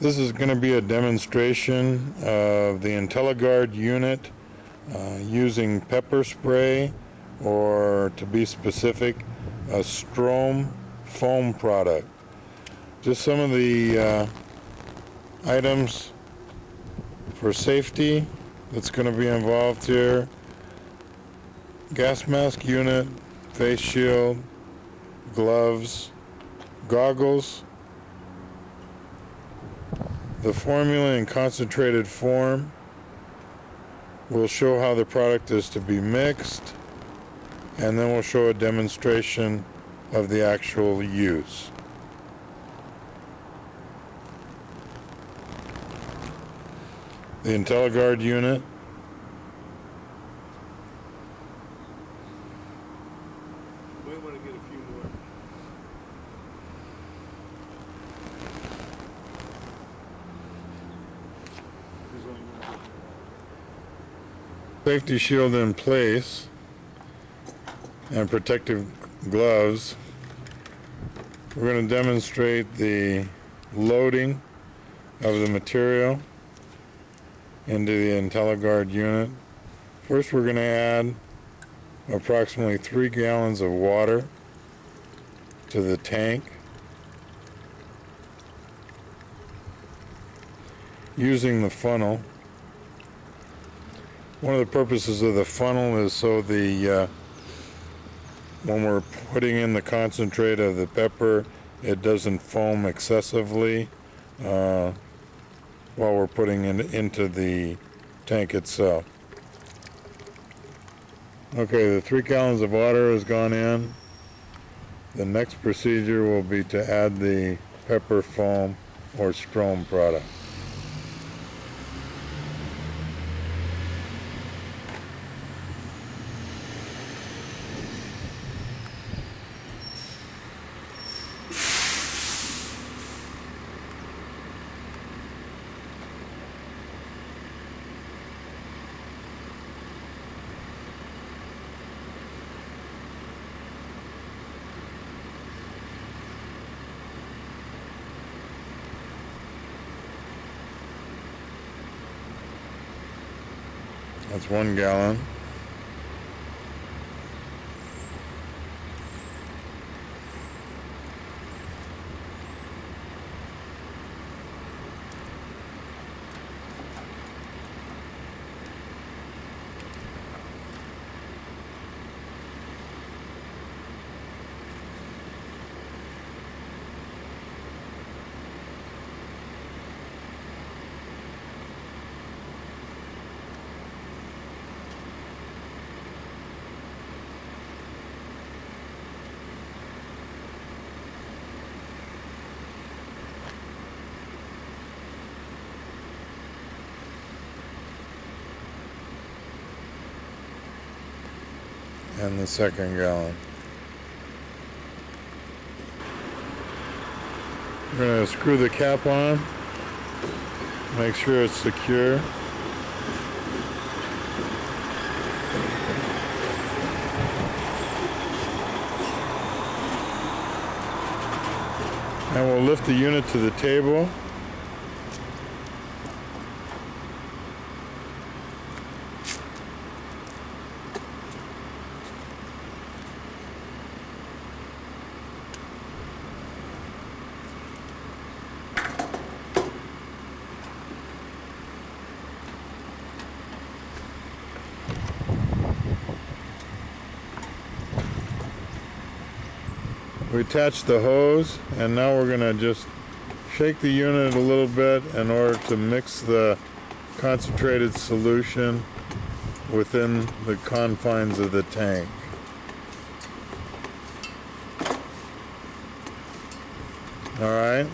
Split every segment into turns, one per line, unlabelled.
This is going to be a demonstration of the Intelagard unit uh, using pepper spray or to be specific, a Strom foam product. Just some of the uh, items for safety that's going to be involved here. Gas mask unit, face shield, gloves, goggles, the formula in concentrated form will show how the product is to be mixed and then we'll show a demonstration of the actual use. The Intelagard unit
Might want to get a few more. There's only one.
Safety shield in place and protective gloves. We're going to demonstrate the loading of the material into the Intelagard unit. First we're going to add approximately three gallons of water to the tank. Using the funnel. One of the purposes of the funnel is so the uh, when we're putting in the concentrate of the pepper, it doesn't foam excessively uh, while we're putting it into the tank itself. Okay, the three gallons of water has gone in. The next procedure will be to add the pepper foam or Strom product. That's one gallon. And the second gallon. We're going to screw the cap on, make sure it's secure. And we'll lift the unit to the table. We attach the hose and now we're going to just shake the unit a little bit in order to mix the concentrated solution within the confines of the tank. All right.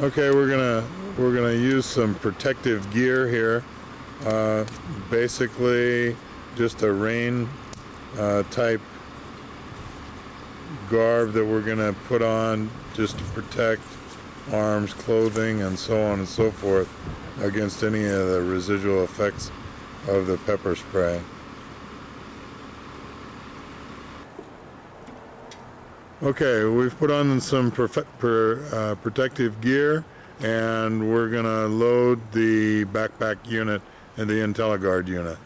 Okay, we're gonna we're gonna use some protective gear here. Uh, basically, just a rain uh, type garb that we're gonna put on just to protect arms, clothing, and so on and so forth against any of the residual effects of the pepper spray. Okay, we've put on some per, uh, protective gear and we're going to load the backpack unit and the Intelagard unit.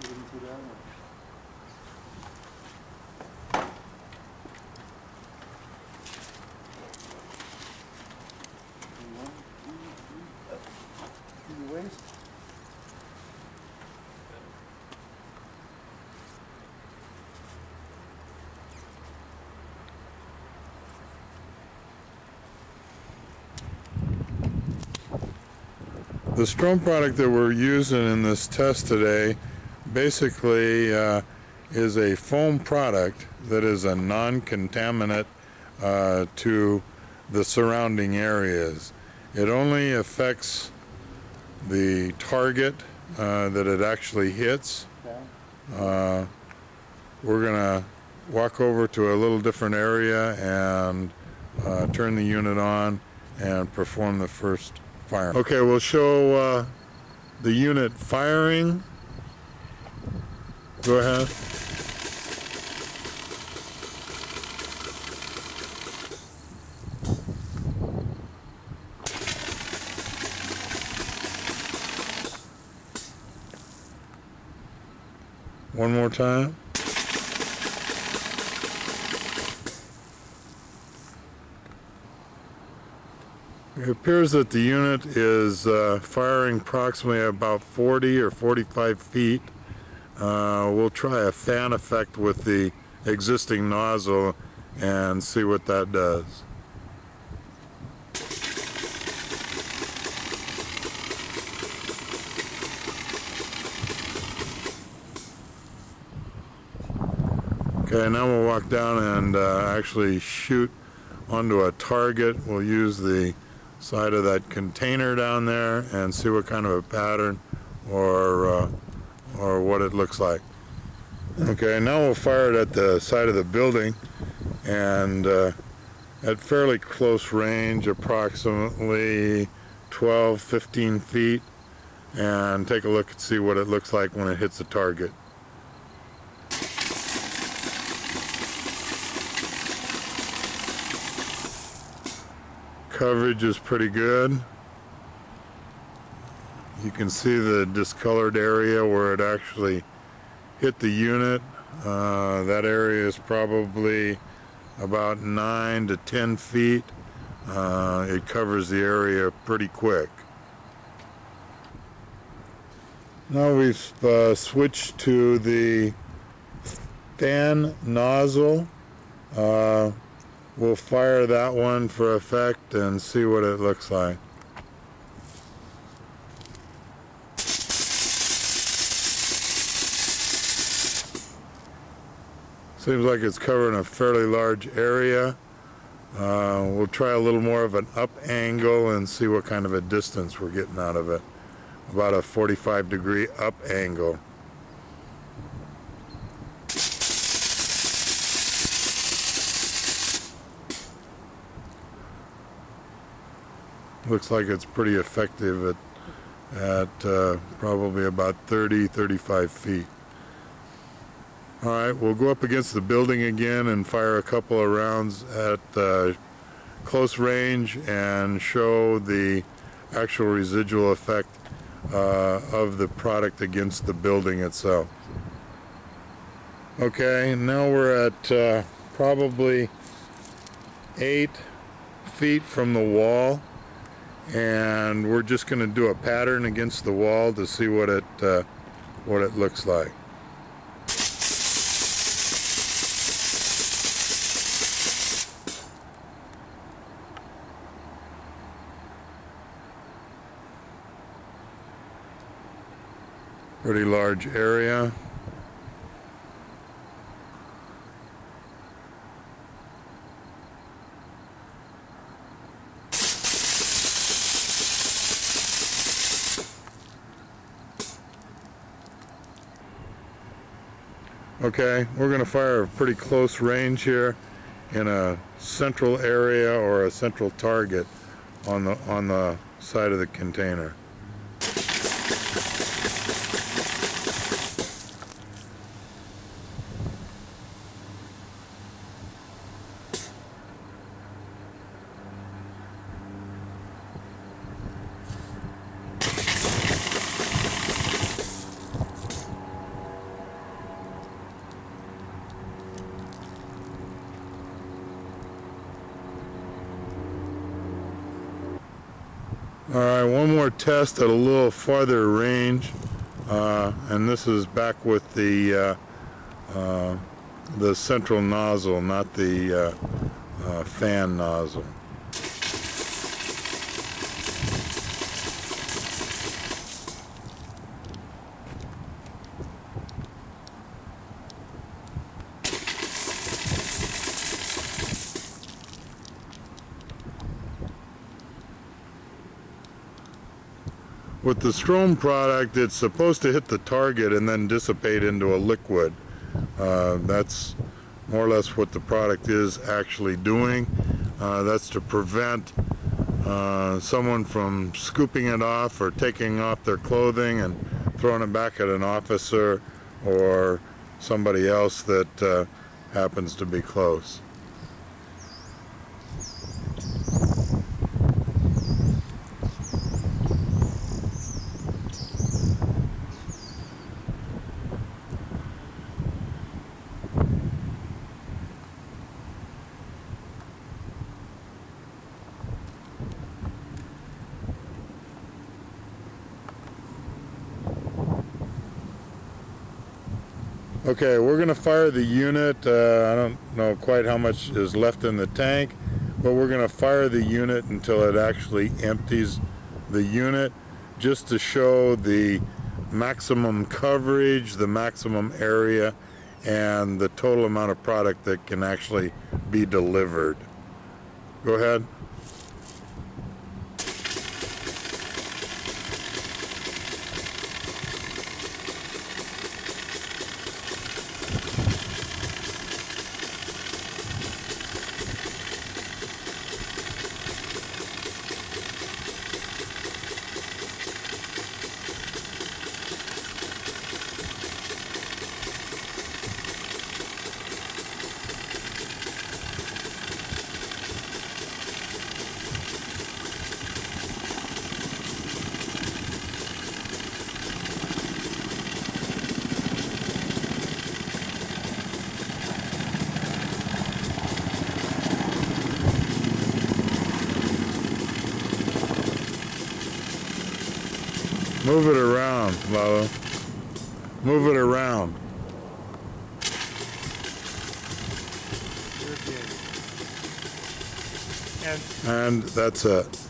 Get into that one. And one, two, three, up. Through the waist.
The Strom product that we're using in this test today basically uh, is a foam product that is a non-contaminant uh, to the surrounding areas. It only affects the target uh, that it actually hits. Uh, we're gonna walk over to a little different area and uh, turn the unit on and perform the first fire. Okay, we'll show uh, the unit firing. Go ahead. One more time. It appears that the unit is uh, firing approximately about 40 or 45 feet. Uh, we'll try a fan effect with the existing nozzle and see what that does. Okay, now we'll walk down and uh, actually shoot onto a target. We'll use the side of that container down there and see what kind of a pattern or uh, or what it looks like. Okay, now we'll fire it at the side of the building and uh, at fairly close range, approximately 12, 15 feet, and take a look and see what it looks like when it hits the target. Coverage is pretty good. You can see the discolored area where it actually hit the unit. Uh, that area is probably about 9 to 10 feet. Uh, it covers the area pretty quick. Now we've uh, switched to the fan nozzle. We'll fire that one for effect and see what it looks like. Seems like it's covering a fairly large area. Uh, we'll try a little more of an up angle and see what kind of a distance we're getting out of it. About a 45 degree up angle. Looks like it's pretty effective at, at uh, probably about 30, 35 feet. All right, we'll go up against the building again and fire a couple of rounds at uh, close range and show the actual residual effect uh, of the product against the building itself. Okay, now we're at uh, probably eight feet from the wall and we're just going to do a pattern against the wall to see what it uh, what it looks like. Pretty large area. Okay, we're going to fire a pretty close range here in a central area or a central target on the on the side of the container. All right, one more test at a little farther range, uh, and this is back with the uh, uh, the central nozzle, not the uh, uh, fan nozzle. With the Strom product, it's supposed to hit the target and then dissipate into a liquid. Uh, that's more or less what the product is actually doing. Uh, that's to prevent uh, someone from scooping it off or taking off their clothing and throwing it back at an officer or somebody else that uh, happens to be close. Okay, we're gonna fire the unit. Uh, I don't know quite how much is left in the tank, but we're gonna fire the unit until it actually empties the unit just to show the maximum coverage, the maximum area, and the total amount of product that can actually be delivered. Go ahead. Move it around, Lalo. Move it around.
And
And that's it.